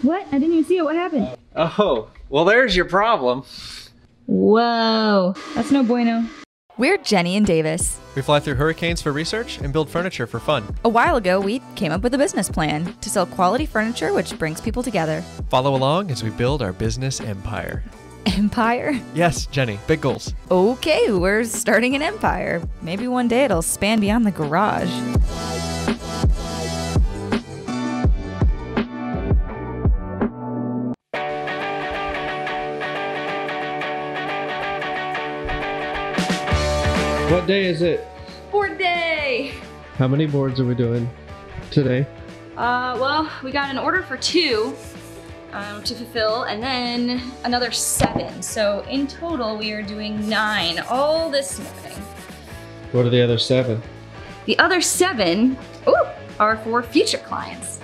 What? I didn't even see it. What happened? Oh, well, there's your problem. Whoa. That's no bueno. We're Jennie and Davis. We fly through hurricanes for research and build furniture for fun. A while ago, we came up with a business plan to sell quality furniture which brings people together. Follow along as we build our business empire. Empire? Yes, Jennie, big goals. Okay, we're starting an empire. Maybe one day it'll span beyond the garage. What day is it? Board day. How many boards are we doing today? Uh, well, we got an order for two um, to fulfill, and then another seven. So in total, we are doing nine all this morning. What are the other seven? The other seven ooh, are for future clients.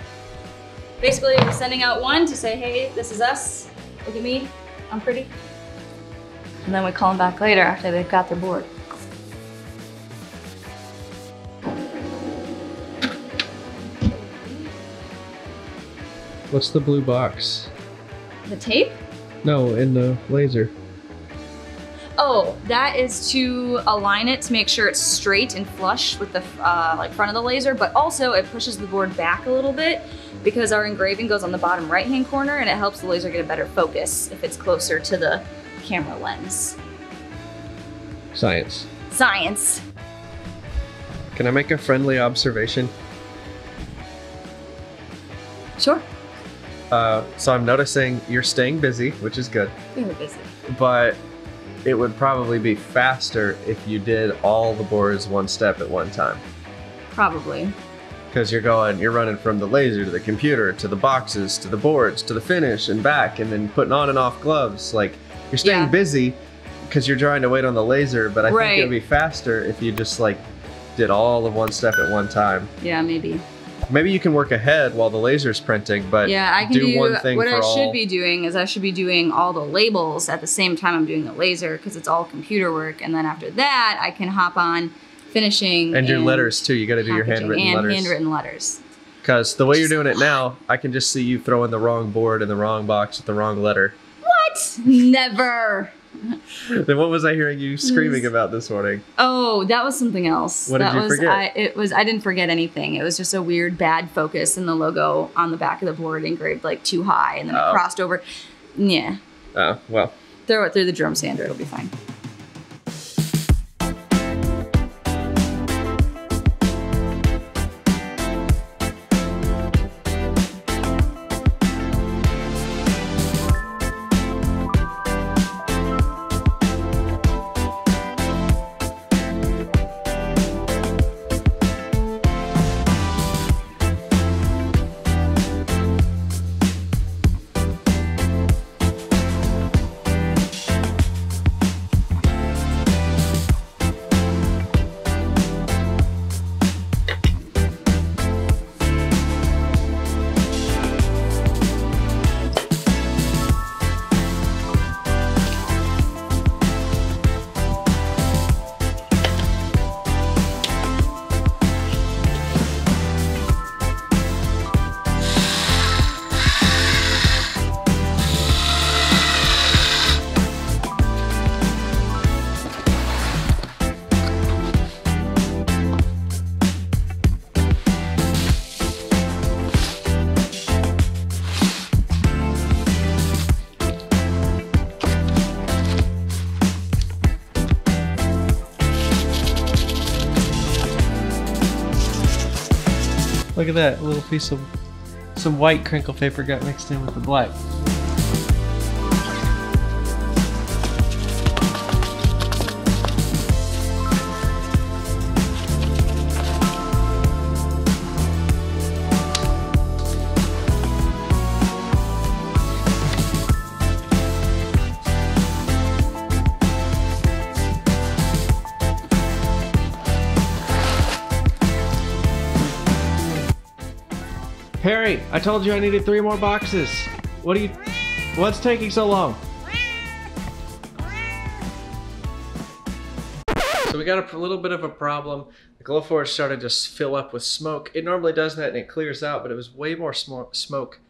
Basically, we're sending out one to say, hey, this is us. Look at me. I'm pretty. And then we call them back later after they've got their board. What's the blue box? The tape? No, in the laser. Oh, that is to align it to make sure it's straight and flush with the uh, like front of the laser, but also it pushes the board back a little bit because our engraving goes on the bottom right hand corner and it helps the laser get a better focus if it's closer to the camera lens. Science. Science. Can I make a friendly observation? Sure. Uh, so I'm noticing you're staying busy, which is good, Very busy. but it would probably be faster if you did all the boards one step at one time. Probably. Because you're going, you're running from the laser to the computer to the boxes to the boards to the finish and back, and then putting on and off gloves. Like you're staying Yeah. busy because you're trying to wait on the laser, but I Right. think it'd be faster if you just like did all of one step at one time. Yeah, maybe. Maybe you can work ahead while the laser's printing, but yeah, I can do, do, one thing what I all. should be doing is I should be doing all the labels at the same time I'm doing the laser because it's all computer work, and then after that I can hop on finishing and your letters too. You got to do your handwritten and letters. handwritten letters. Because the way you're doing it now, I can just see you throwing the wrong board in the wrong box with the wrong letter. What? Never. then what was I hearing you screaming about this morning? Oh, that was something else. What did you was forget? I it was I didn't forget anything. It was just a weird bad focus and the logo on the back of the board engraved like too high and then Oh. it crossed over. Yeah. Oh well, Throw it through the drum sander, it'll be fine. Look at that little piece of some white crinkle paper got mixed in with the black. Perry, I told you I needed three more boxes. What are you? What's taking so long? So we got a little bit of a problem. The Glowforge started to fill up with smoke. It normally does that and it clears out, but it was way more smo- smoke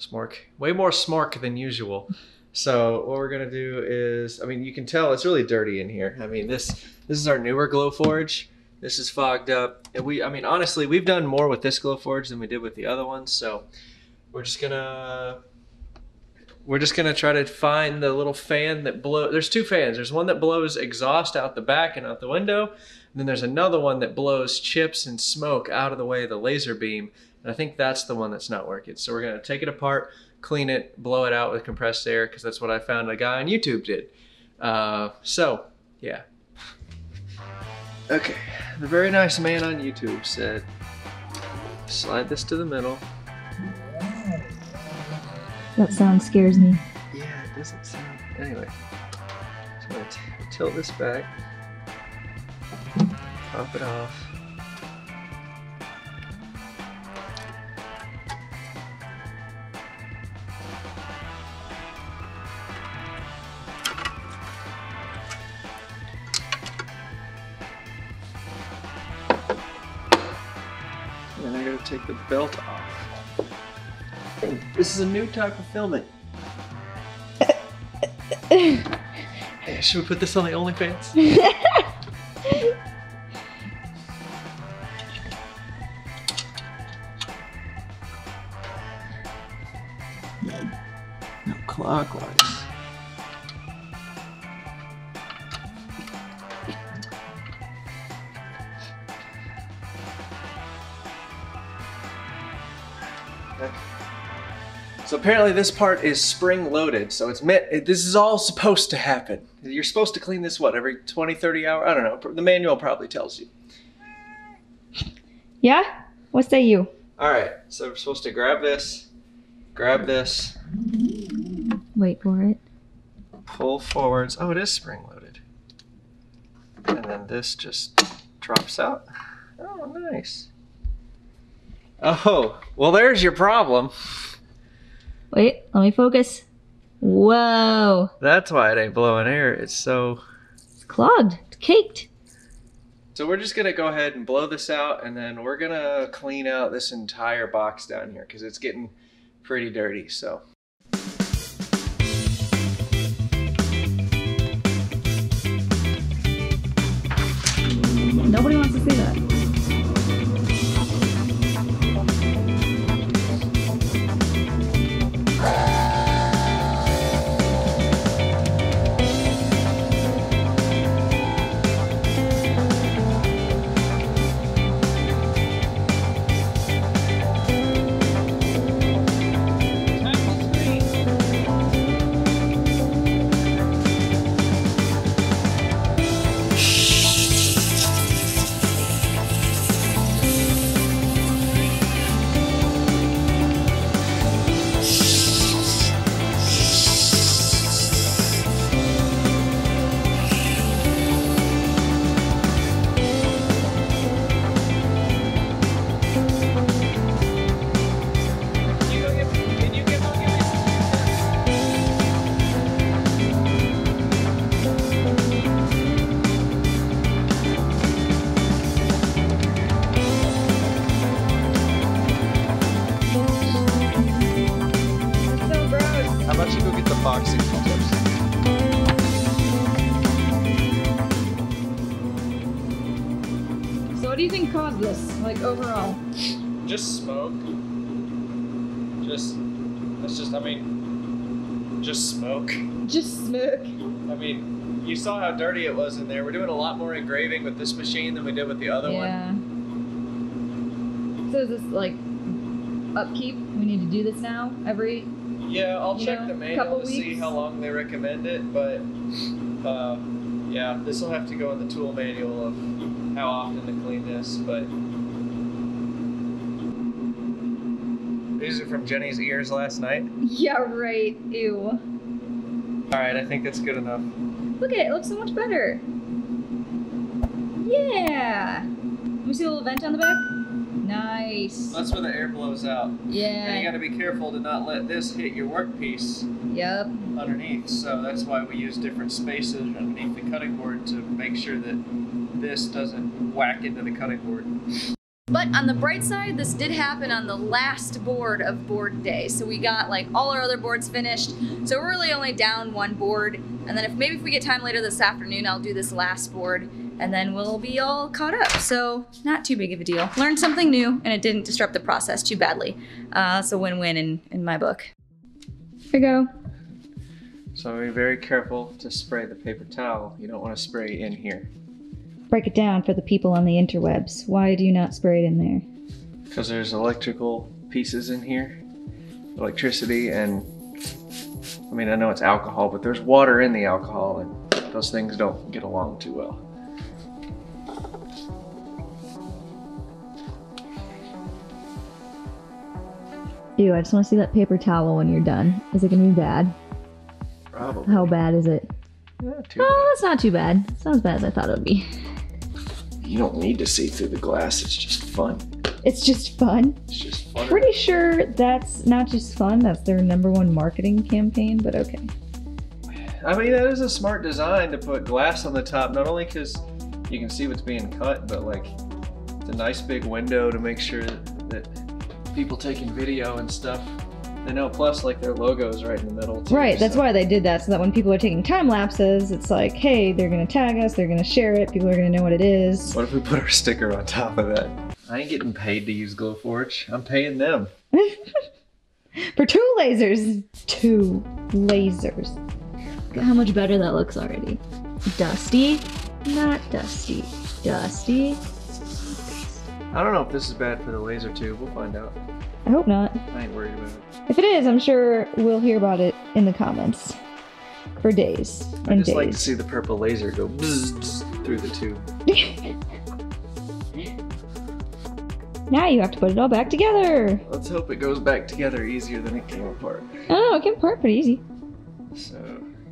Smork. Way more smork than usual. So what we're gonna do is, I mean, you can tell it's really dirty in here. I mean, this this is our newer Glowforge. This is fogged up, and we, I mean, honestly, we've done more with this Glowforge than we did with the other ones. So we're just gonna we're just gonna try to find the little fan that blow. There's two fans. There's one that blows exhaust out the back and out the window, and then there's another one that blows chips and smoke out of the way of the laser beam. And I think that's the one that's not working. So we're gonna take it apart, clean it, blow it out with compressed air, because that's what I found a guy on YouTube did. Uh, so yeah. Okay, the very nice man on YouTube said, slide this to the middle. That sound scares me. Yeah, it doesn't sound. Anyway, so I'm gonna tilt this back, pop it off. Take the belt off. This is a new type of filming. Hey, should we put this on the OnlyFans? apparently this part is spring loaded. So it's meant, it- this is all supposed to happen. You're supposed to clean this, what, every 20, 30 hours? I don't know. The manual probably tells you. Yeah? What say you? All right. So we're supposed to grab this, grab this, Wait for it. pull forwards. Oh, it is spring loaded. And then this just drops out. Oh, nice. Oh, well, there's your problem. Wait, let me focus. Whoa. That's why it ain't blowing air. It's so It's clogged. It's caked. So we're just gonna go ahead and blow this out, and then we're gonna clean out this entire box down here because it's getting pretty dirty. So. What do you think caused this? Like overall? Just smoke. Just. That's just. I mean. Just smoke. Just smoke. I mean, you saw how dirty it was in there. We're doing a lot more engraving with this machine than we did with the other one. Yeah. So is this like upkeep? We need to do this now every Yeah, I'll check know, the manual to see how long they recommend it, but uh, yeah, this will have to go in the tool manual of how often to clean this. But these are from Jennie's ears last night. Yeah, right. Ew. All right, I think that's good enough. Look at it, it looks so much better. Yeah. Let me see the little vent on the back. Nice. That's where the air blows out. Yeah. And you got to be careful to not let this hit your workpiece Yep. underneath. So that's why we use different spaces underneath the cutting board to make sure that this doesn't whack into the cutting board. But on the bright side, this did happen on the last board of board day. So we got like all our other boards finished. So we're really only down one board. And then if maybe if we get time later this afternoon, I'll do this last board and then we'll be all caught up. So not too big of a deal. Learned something new and it didn't disrupt the process too badly. Uh, that's a win-win in, in my book. Here we go. So be very careful to spray the paper towel. You don't want to spray in here Break it down for the people on the interwebs. Why do you not spray it in there? because there's electrical pieces in here, electricity, and I mean I know it's alcohol, but there's water in the alcohol, and those things don't get along too well. Ew, I just want to see that paper towel when you're done. Is it gonna be bad? Probably. How bad is it? Oh, that's not too bad. It's not as bad as I thought it would be. You don't need to see through the glass. It's just fun. It's just fun. It's just fun. Pretty sure that's not just fun, that's their number one marketing campaign, but okay. I mean, that is a smart design to put glass on the top, not only because you can see what's being cut, but like it's a nice big window to make sure that, that people taking video and stuff, they know. Plus, like their logo's right in the middle. Too, Right, that's so- why they did that, so that when people are taking time lapses, it's like, hey, they're gonna tag us, they're gonna share it, people are gonna know what it is. What if we put our sticker on top of that? I ain't getting paid to use Glowforge. I'm paying them. For two lasers, two lasers. Look at how much better that looks already. Dusty, not dusty. Dusty. I don't know if this is bad for the laser tube. We'll find out. I hope not. I ain't worried about it. If it is, I'm sure we'll hear about it in the comments for days and I just like to days. see the purple laser go bzz, bzz through the tube. now you have to put it all back together. Let's hope it goes back together easier than it came apart. Oh, it came apart pretty easy. So,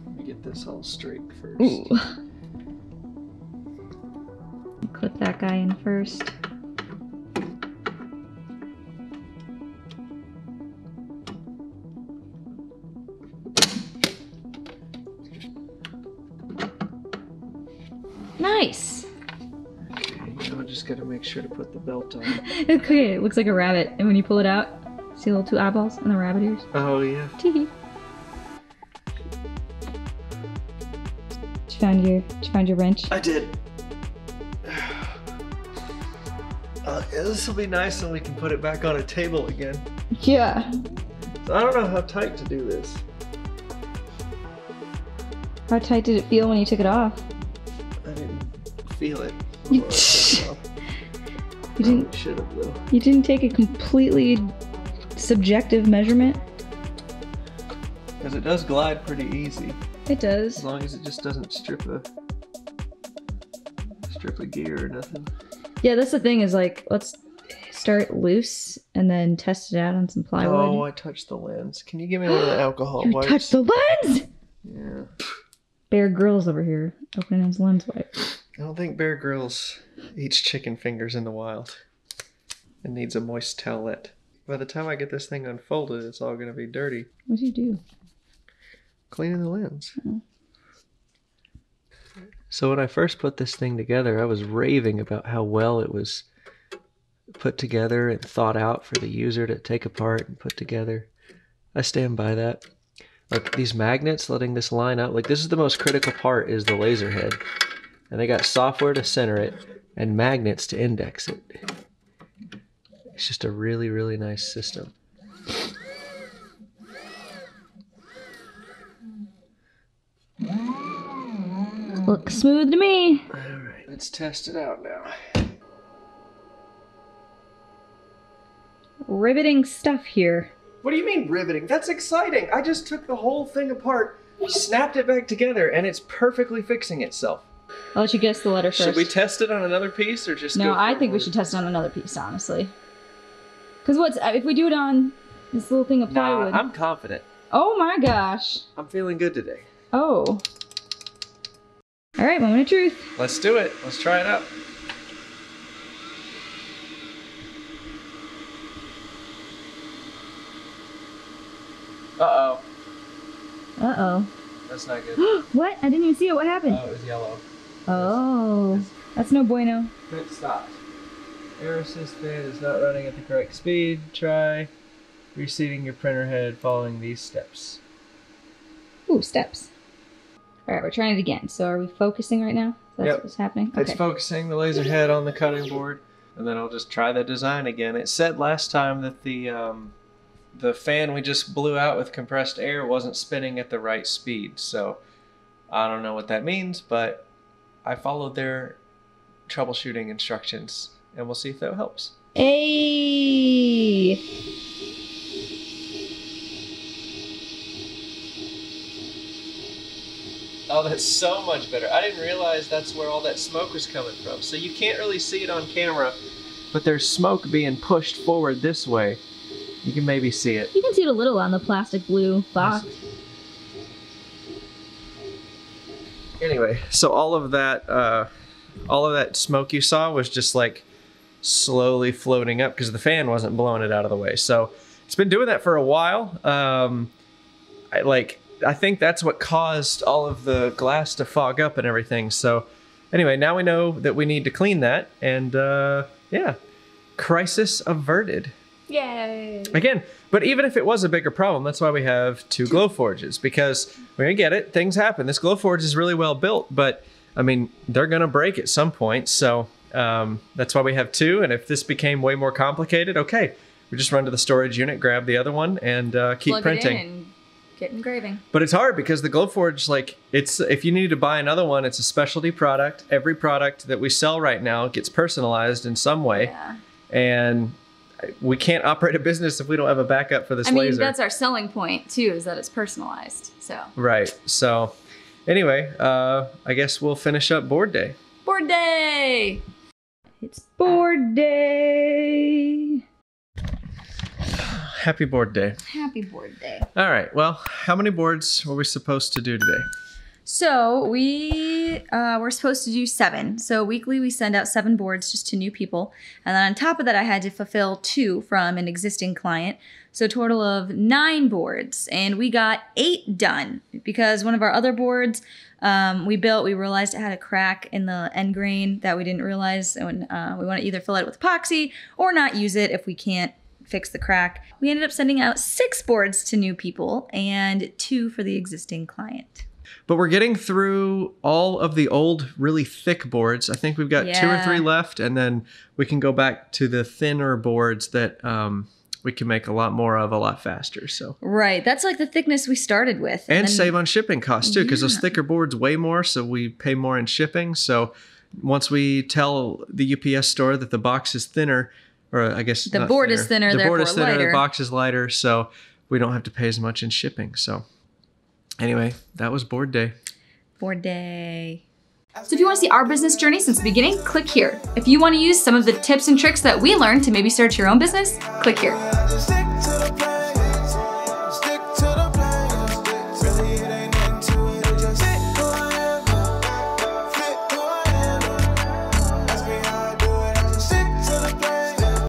let me get this all straight first. Ooh. Clip that guy in first. Make sure to put the belt on. Okay, it looks like a rabbit, and when you pull it out, see the little two eyeballs and the rabbit ears. Oh, yeah. Tee. Did you find your did you find your wrench? I did. Uh, this will be nice and we can put it back on a table again. Yeah. So I don't know how tight to do this. How tight did it feel when you took it off? I didn't feel it. You- oh, before I took it off. You didn't Should have though. you didn't take a completely subjective measurement? Because it does glide pretty easy. It does. As long as it just doesn't strip a strip a gear or nothing. Yeah, that's the thing is like let's start loose and then test it out on some plywood. Oh, I touched the lens. Can you give me one of the alcohol you wipes? touched the lens! Yeah. Bear Grylls over here opening his lens wipe. I don't think Bear Grylls eats chicken fingers in the wild. It needs a moist towelette. By the time I get this thing unfolded, it's all gonna be dirty. What do you do? Cleaning the lens. Oh. So when I first put this thing together, I was raving about how well it was put together and thought out for the user to take apart and put together. I stand by that. Like these magnets, letting this line up, like this is the most critical part is the laser head. And they got software to center it and magnets to index it. It's just a really, really nice system. Looks smooth to me. All right, let's test it out now. Riveting stuff here. What do you mean riveting? That's exciting. I just took the whole thing apart, snapped it back together, and it's perfectly fixing itself. I'll let you guess the letter first. Should we test it on another piece or just no, go I think we should test it on another piece, honestly. Because what's if we do it on this little thing of Nah, plywood? I'm confident. Oh my gosh. I'm feeling good today. Oh. All right, moment of truth. Let's do it. Let's try it out. Uh oh. Uh oh. That's not good. what? I didn't even see it. What happened? Oh, it was yellow. Oh, that's no bueno. It stopped. Air assist fan is not running at the correct speed. Try reseating your printer head following these steps. Ooh, steps. All right, we're trying it again. So are we focusing right now? That's Yep. what's happening? It's focusing the laser head on the cutting board, and then I'll just try the design again. It said last time that the um, the fan we just blew out with compressed air wasn't spinning at the right speed, so I don't know what that means, but I followed their troubleshooting instructions, and we'll see if that helps. Hey! Oh, that's so much better. I didn't realize that's where all that smoke was coming from. So you can't really see it on camera, but there's smoke being pushed forward this way. You can maybe see it. You can see it a little on the plastic blue box. Anyway, so all of that, uh, all of that smoke you saw was just like slowly floating up because the fan wasn't blowing it out of the way. So it's been doing that for a while. Um, I like, I think that's what caused all of the glass to fog up and everything. So anyway, now we know that we need to clean that, and uh, yeah, crisis averted. Yay! Again, but even if it was a bigger problem, that's why we have two Glowforges because we're gonna get it. Things happen. This Glowforge is really well built, but I mean they're gonna break at some point. So um, that's why we have two. And if this became way more complicated, okay, we just run to the storage unit, grab the other one, and uh, keep Plug printing. and get engraving. But it's hard because the Glowforge, like, it's if you need to buy another one, it's a specialty product. Every product that we sell right now gets personalized in some way, Yeah. and we can't operate a business if we don't have a backup for this I mean, laser. that's our selling point too, is that it's personalized. So Right. So, anyway, uh, I guess we'll finish up board day. board day. It's board day. Happy board day. Happy board day. All right. Well, how many boards were we supposed to do today? So we uh, we're supposed to do seven. So weekly we send out seven boards just to new people, and then on top of that, I had to fulfill two from an existing client. So total of nine boards, and we got eight done because one of our other boards um, we built, we realized it had a crack in the end grain that we didn't realize, and uh, we want to either fill it with epoxy or not use it if we can't fix the crack. We ended up sending out six boards to new people and two for the existing client. But we're getting through all of the old, really thick boards. I think we've got two or three left, and then we can go back to the thinner boards that um, we can make a lot more of a lot faster. So Right. That's like the thickness we started with. and then- save on shipping costs too, because those thicker boards weigh more, so we pay more in shipping. So once we tell the UPS store that the box is thinner, or I guess The board is thinner, the board is thinner, the box is lighter, so we don't have to pay as much in shipping. So anyway, that was board day. Board day. So if you want to see our business journey since the beginning, click here. If you want to use some of the tips and tricks that we learned to maybe start your own business, click here.